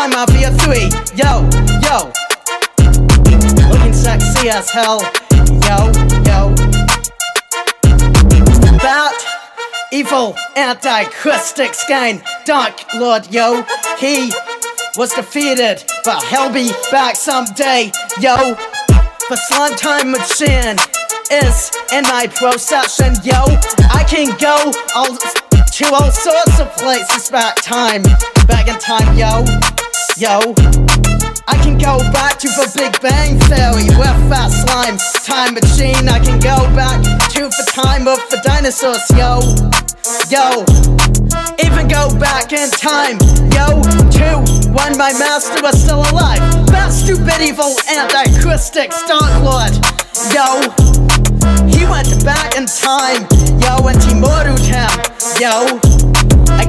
Slime Mafia 3, yo, yo. Looking sexy as hell, yo, yo. That evil anti-Christic skein, Dark Lord, yo. He was defeated, but he'll be back someday, yo. The slime time machine is in my procession, yo. I can go all to all sorts of places back time, back in time, yo, yo. I can go back to the Big Bang Theory with that slime time machine. I can go back to the time of the dinosaurs, yo, yo. Even go back in time, yo, to when my master was still alive. That stupid evil anti-Christic Stark Lord, yo. He went back in time, yo, and he murdered him, yo.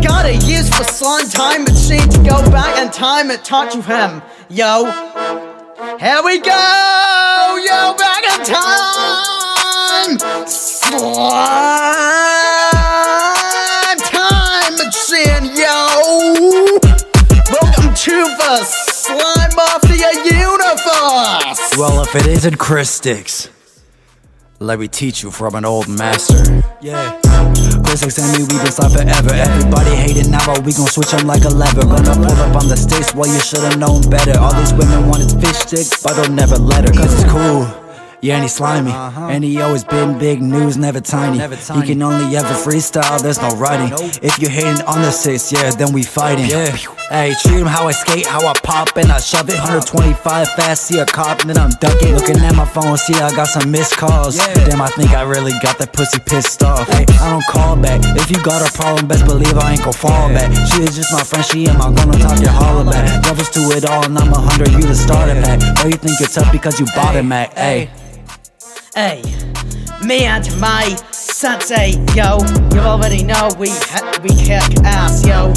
I gotta use for slime time machine to go back in time and talk to him, yo. Here we go, yo, back in time. Slime time machine, yo. Welcome to the Slime Mafia universe. Well, if it isn't Chris Sticks. Let me teach you from an old master. Yeah. Chris and me, we been slide forever. Everybody hating now, but we gon' switch them like a lever. Gonna pull up on the stakes, well, you should've known better. All these women wanted fish sticks, but they'll never let her, cause it's cool. Yeah, and he's slimy. Uh -huh. And he always been big news, never tiny. He can only ever freestyle, there's no writing. If you hating on the six, yeah, then we fighting. Yeah. Hey, treat him how I skate, how I pop and I shove it. 125 fast, see a cop, then I'm ducking. Looking at my phone, see I got some missed calls. Damn, I think I really got that pussy pissed off. Hey, I don't call back. If you got a problem, best believe I ain't gon' fall back. She is just my friend, she ain't my gonna talk your holler back. Levels to it all, and I'm a hundred, you the starter pack. Or you think you're tough because you bought it, Mac. Hey. Hey, me and my sensei, yo. You already know we we kick ass, yo.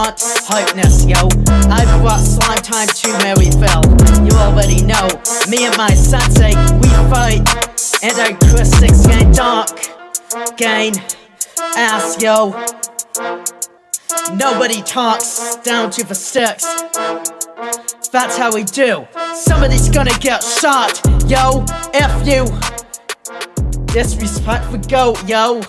Want hypeness, yo. I brought slime time to Maryville. You already know me and my sensei, we fight. And I Chris Sticks gain dark, gain ass, yo. Nobody talks down to the sticks. That's how we do. Somebody's gonna get shot, yo. F you. Disrespect for goat, yo.